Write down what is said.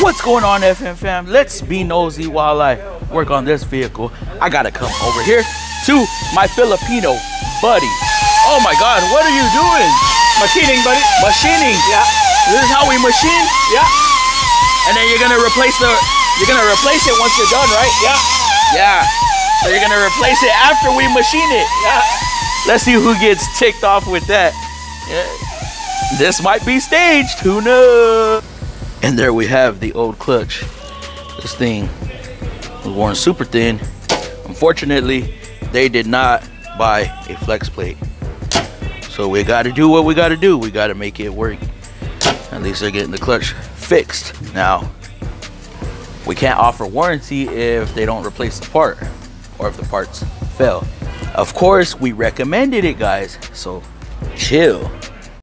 What's going on, FM fam? Let's be nosy while I work on this vehicle. I gotta come over here to my Filipino buddy. Oh my God, what are you doing? Machining, buddy. Machining. Yeah. This is how we machine. Yeah. And then you're gonna replace the. You're gonna replace it once you're done, right? Yeah. Yeah. So you're gonna replace it after we machine it. Yeah. Let's see who gets ticked off with that. Yeah. This might be staged. Who knows? And there we have the old clutch. This thing was worn super thin. Unfortunately, they did not buy a flex plate. So we got to do what we got to do. We got to make it work. At least they're getting the clutch fixed. Now, we can't offer warranty if they don't replace the part or if the parts fail. Of course, we recommended it, guys. So chill.